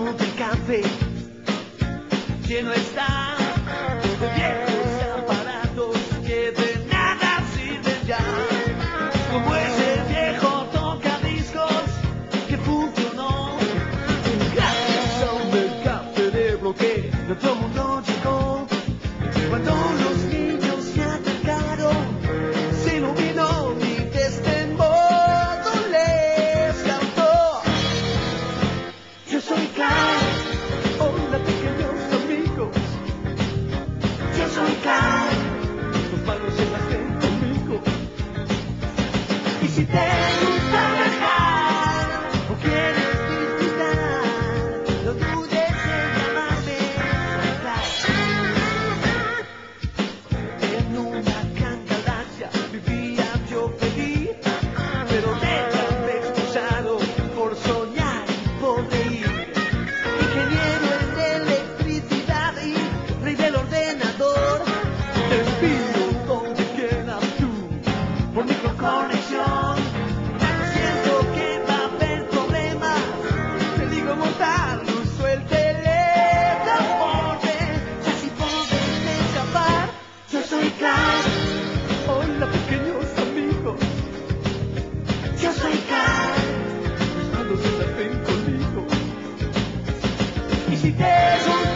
no te alcance, lleno está de viejos aparatos que de nada sirven ya. Como ese viejo toca discos que funcionó, gracias a un mercado cerebro que de otro mundo llegó. Te pido, ¿dónde quedas tú? Por mi conexión, siento que va a haber problemas. Te digo, montar, no el No ya si podes me escapar. Yo soy Kat. Hola, pequeños amigos. Yo soy Kat. Cuando se la conmigo. Y si te.